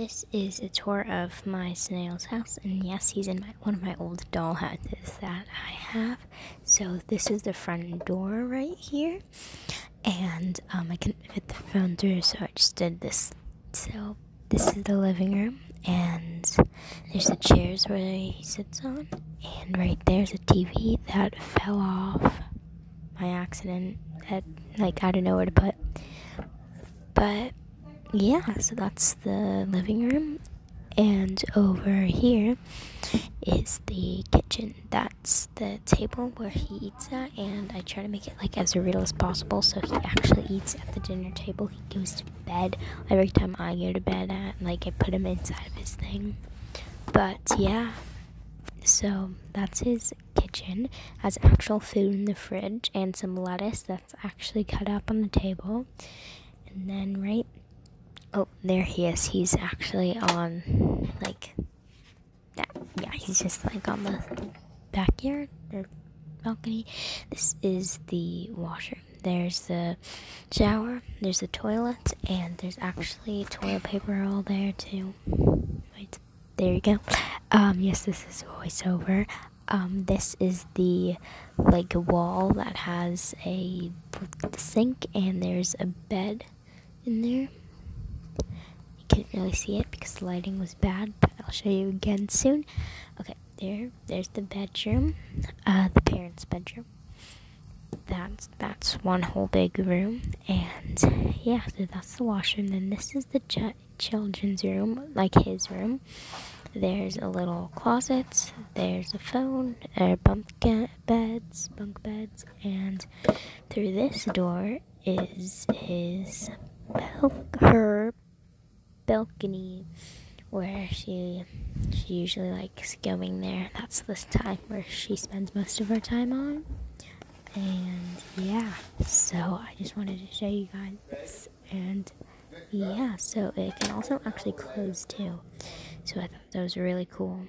This is a tour of my snail's house, and yes, he's in my one of my old doll houses that I have. So this is the front door right here, and um, I can fit the phone through, so I just did this. So this is the living room, and there's the chairs where he sits on, and right there's a TV that fell off by accident. That like I don't know where to put, but yeah, so that's the living room. And over here is the kitchen. That's the table where he eats at, and I try to make it like as real as possible so he actually eats at the dinner table. He goes to bed every time I go to bed at like I put him inside of his thing. But yeah. So that's his kitchen. Has actual food in the fridge and some lettuce that's actually cut up on the table. And then right Oh, there he is. He's actually on, like, yeah, yeah, he's just like on the backyard or balcony. This is the washroom. There's the shower, there's the toilet, and there's actually toilet paper all there too. Wait, there you go. Um, yes, this is voiceover. Um, this is the like wall that has a sink, and there's a bed in there can't really see it because the lighting was bad, but I'll show you again soon. Okay, there, there's the bedroom, uh, the parents' bedroom. That's that's one whole big room, and yeah, so that's the washroom. Then this is the ch- children's room, like his room. There's a little closet. There's a phone, uh, bunk beds, bunk beds, and through this door is his her balcony where she she usually likes going there. That's this time where she spends most of her time on. And yeah, so I just wanted to show you guys this. And yeah, so it can also actually close too. So I thought that was really cool.